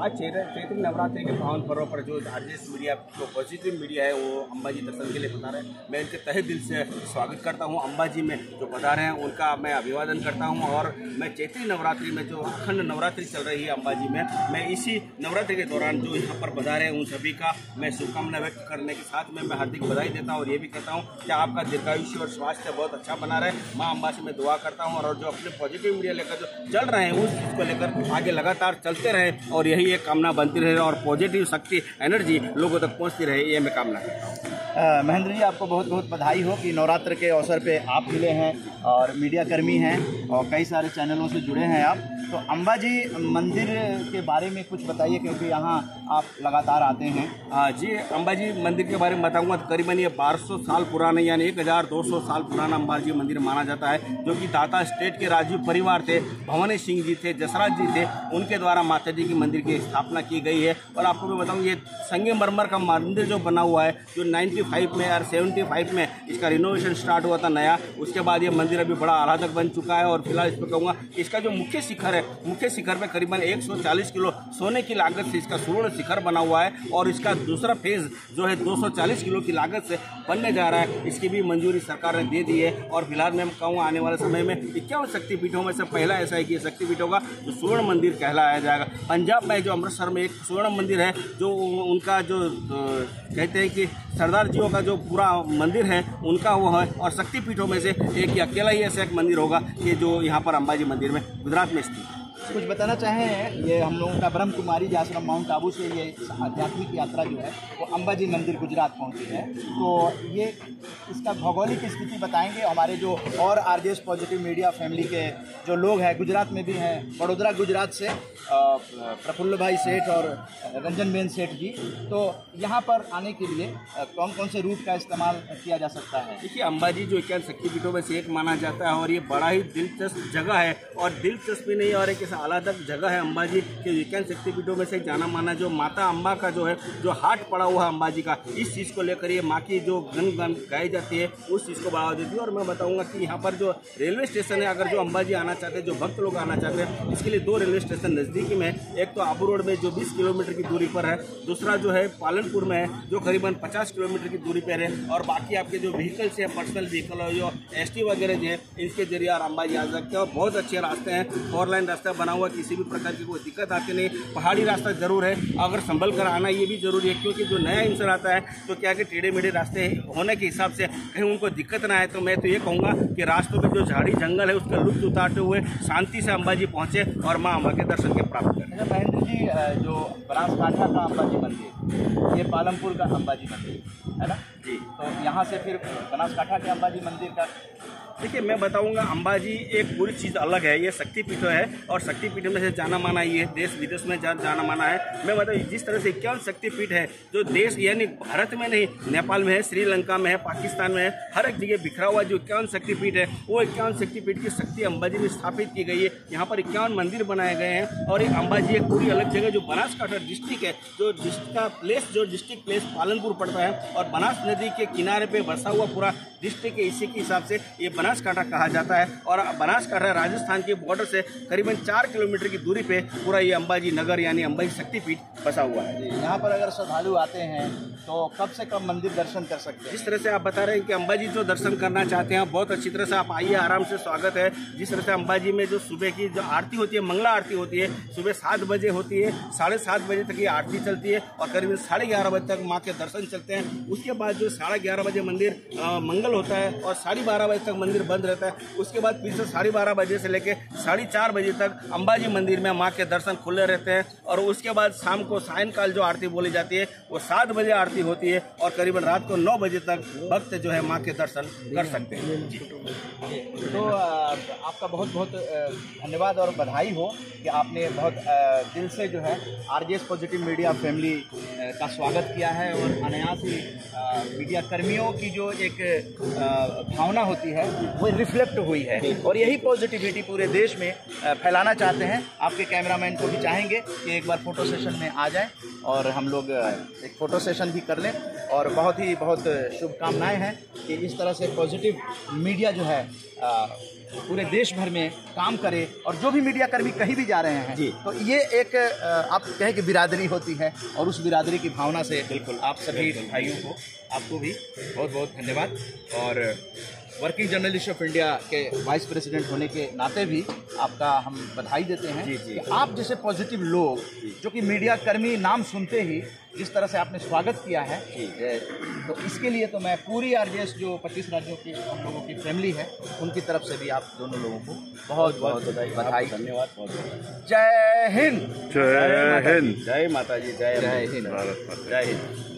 आज चैत्र नवरात्रि के पावन पर्व पर जो आर मीडिया जो पॉजिटिव मीडिया है, वो अम्बा जी दर्शन के लिए बता रहे हैं। मैं इनके तहे दिल से स्वागत करता हूँ अम्बा जी में, जो बता रहे हैं, उनका मैं अभिवादन करता हूँ और मैं चैत्री नवरात्रि में जो अखंड नवरात्रि चल रही है अम्बा जी में, मैं इसी नवरात्रि के दौरान जो यहाँ पर बता रहे हैं, उन सभी का मैं शुभकामना व्यक्त करने के साथ में मैं हार्दिक बधाई देता हूँ और ये भी कहता हूँ कि आपका दीर्घायुष्य और स्वास्थ्य बहुत अच्छा बना रहे। माँ अम्बा से मैं दुआ करता हूँ और जो अपने पॉजिटिव मीडिया लेकर जो चल रहे हैं, उस चीज़ को लेकर आगे लगातार चलते रहे और यही एक कामना बनती रहे और पॉजिटिव शक्ति एनर्जी लोगों तक पहुँचती रहे, ये मैं कामना करता हूँ। महेंद्र जी, आपको बहुत बहुत बधाई हो कि नवरात्र के अवसर पर आप मिले हैं और मीडिया कर्मी हैं और कई सारे चैनलों से जुड़े हैं आप। तो अम्बा जी मंदिर के बारे में कुछ बताइए, क्योंकि यहाँ आप लगातार आते हैं? हाँ जी, अंबाजी मंदिर के बारे में बताऊँगा तो करीबन ये 1200 साल पुराना, यानी 1200 साल पुराना अंबाजी मंदिर माना जाता है, जो कि दाता स्टेट के राजीव परिवार थे भवानी सिंह जी थे, जसराज जी थे, उनके द्वारा माता जी की मंदिर की स्थापना की गई है। और आपको मैं बताऊँ, ये संगे मरमर का मंदिर जो बना हुआ है, जो 95 में और 75 में इसका रिनोवेशन स्टार्ट हुआ था नया, उसके बाद ये मंदिर अभी बड़ा आराधक बन चुका है। और फ़िलहाल इस पर कहूँगा, इसका जो मुख्य शिखर है, मुख्य शिखर पे करीबन 140 किलो सोने की लागत से इसका स्वर्ण शिखर बना हुआ है और इसका दूसरा फ़ेज़ जो है 240 किलो की लागत से बनने जा रहा है। इसकी भी मंजूरी सरकार ने दे दी है और फ़िलहाल मैं कहूँगा आने वाले समय में इक्यावन शक्तिपीठों में से पहला ऐसा है कि शक्तिपीठों का जो स्वर्ण मंदिर कहलाया जाएगा। पंजाब में जो अमृतसर में एक स्वर्ण मंदिर है, जो उनका जो कहते हैं कि सरदार जियों का जो पूरा मंदिर है, उनका वो है और शक्तिपीठों में से एक अकेला ही ऐसा एक मंदिर होगा कि जो यहाँ पर अंबाजी मंदिर में गुजरात में स्थित है। कुछ बताना चाहें, ये हम लोगों का ब्रह्म कुमारी जी आश्रम माउंट आबू से ये आध्यात्मिक यात्रा जो है, वो अंबाजी मंदिर गुजरात पहुँची है। तो ये इसका भौगोलिक स्थिति बताएँगे। हमारे जो और आर पॉजिटिव मीडिया फैमिली के जो लोग हैं, गुजरात में भी हैं बड़ोदरा गुजरात से प्रफुल्ल भाई सेठ और रंजन बेन सेठ जी। तो यहाँ पर आने के लिए कौन कौन से रूट का इस्तेमाल किया जा सकता है? देखिए, अंबाजी जो इक्यावन शक्तिपीठों में से एक माना जाता है और ये बड़ा ही दिलचस्प जगह है और दिलचस्पी नहीं और एक ऐसा आलादक जगह है अंबाजी के इक्यावन शक्तिपीठों में से जाना माना जो माता अम्बा का जो है, जो हाट पड़ा हुआ है अंबाजी का, इस चीज़ को लेकर ये माँ की जो गन गन गाई जाती है, उस चीज़ को बढ़ावा देती है। और मैं बताऊँगा कि यहाँ पर जो रेलवे स्टेशन है, अगर जो अंबाजी आना चाहते हैं, जो भक्त लोग आना चाहते हैं, इसके लिए दो रेलवे स्टेशन नज़दीकी में एक तो आबू रोड में जो 20 किलोमीटर की दूरी पर है, दूसरा जो है पालनपुर में है, जो करीबन 50 किलोमीटर की दूरी पर है। और बाकी आपके जो व्हीकल्स हैं पर्सनल व्हीकल और जो एसटी वगैरह जो है इसके ज़रिए आप अंबाजी आ सकते हैं। और बहुत अच्छे रास्ते हैं फोर लाइन रास्ता बना हुआ किसी भी प्रकार की कोई दिक्कत आती नहीं। पहाड़ी रास्ता ज़रूर है, अगर संभल कर आना ये भी ज़रूरी है, क्योंकि जो नया इंसान आता है तो क्या कि टेढ़े मेढ़े रास्ते होने के हिसाब से कहीं उनको दिक्कत ना आए तो मैं तो ये कहूँगा कि रास्तों में जो झाड़ी जंगल है, उसका लुत्फ उतारते हुए शांति से अंबाजी पहुँचे और माँ अम्बा के दर्शन के प्राप्त करें। अच्छा महेंद्र जी जो बनासकांठा का अंबाजी मंदिर, ये पालमपुर का अंबाजी मंदिर, है ना? जी। तो यहाँ से फिर बनासकांठा के अंबाजी मंदिर का देखिए मैं बताऊँगा अंबाजी एक पूरी चीज़ अलग है ये शक्तिपीठ है और शक्तिपीठ में से जाना माना ये देश विदेश में जा, जाना माना है। मैं बताऊँ जिस तरह से इक्यावन शक्तिपीठ है जो देश यानी भारत में नहीं नेपाल में है श्रीलंका में है पाकिस्तान में है हर एक जगह बिखरा हुआ जो इक्यावन शक्तिपीठ है वो इक्यावन शक्तिपीठ की शक्ति अंबाजी में स्थापित की गई है। यहाँ पर इक्यावन मंदिर बनाए गए हैं और एक अंबाजी एक पूरी अलग जगह जो बनासकांठा डिस्ट्रिक्ट है जो डिस्ट्रिक्ट का प्लेस जो डिस्ट्रिक्ट प्लेस पालनपुर पड़ता है और बनास नदी के किनारे पे बसा हुआ पूरा डिस्ट्रिक्ट है इसी के हिसाब से ये बनासकांठा कहा जाता है। और बनासकांठा राजस्थान के बॉर्डर से करीबन चार किलोमीटर की दूरी पे पूरा ये अंबाजी नगर यानी अंबाजी शक्तिपीठ बसा हुआ है। यहाँ पर अगर श्रद्धालु आते हैं तो कब से कब मंदिर दर्शन कर सकते हैं? जिस तरह से आप बता रहे हैं कि अंबाजी जो दर्शन करना चाहते हैं बहुत अच्छी तरह से आप आइए आराम से स्वागत है। जिस तरह से अंबाजी में जो सुबह की जो आरती होती है मंगला आरती होती है सुबह सात बजे होती है साढ़े सात बजे तक ये आरती चलती है और करीबन साढ़े ग्यारह बजे तक माँ के दर्शन चलते हैं। उसके बाद जो साढ़े ग्यारह बजे मंदिर मंगल होता है और साढ़े बारह बजे तक मंदिर बंद रहता है। उसके बाद फिर से साढ़े बारह बजे से लेकर साढ़े चार बजे तक अंबाजी मंदिर में माँ के दर्शन खुले रहते हैं और उसके बाद शाम को सायंकाल जो आरती बोली जाती है, वो सात बजे आरती होती है और करीबन रात को नौ बजे तक भक्त जो है माँ के दर्शन कर सकते हैं। तो आपका बहुत बहुत धन्यवाद और बधाई हो कि आपने बहुत दिल से जो है आर पॉजिटिव मीडिया फैमिली का स्वागत किया है और अनायास ही मीडिया कर्मियों की जो एक भावना होती है वो रिफ्लेक्ट हुई है। और यही पॉजिटिविटी पूरे देश में फैलाना चाहते हैं। आपके कैमरामैन को भी चाहेंगे कि एक बार फ़ोटो सेशन में आ जाएँ और हम लोग एक फ़ोटो सेशन भी कर लें। और बहुत ही बहुत शुभकामनाएँ हैं कि इस तरह से पॉजिटिव मीडिया जो है पूरे देश भर में काम करे और जो भी मीडिया कर्मी कहीं भी जा रहे हैं तो ये एक आप कहें कि बिरादरी होती है और उस बिरादरी की भावना से बिल्कुल, आप सभी भाइयों को आपको भी बहुत बहुत धन्यवाद। और वर्किंग जर्नलिस्ट ऑफ़ इंडिया के वाइस प्रेसिडेंट होने के नाते भी आपका हम बधाई देते हैं जी, जी। कि आप जैसे पॉजिटिव लोग जो। कि मीडिया कर्मी नाम सुनते ही जिस तरह से आपने स्वागत किया है तो इसके लिए तो मैं पूरी आरजेएस जो 25 राज्यों की हम लोगों की फैमिली है उनकी तरफ़ से भी आप दोनों लोगों को बहुत बहुत बधाई। धन्यवाद बहुत बहुत जय हिंद। जय हिंद। जय माता जी जय जय हिंद। जय हिंद।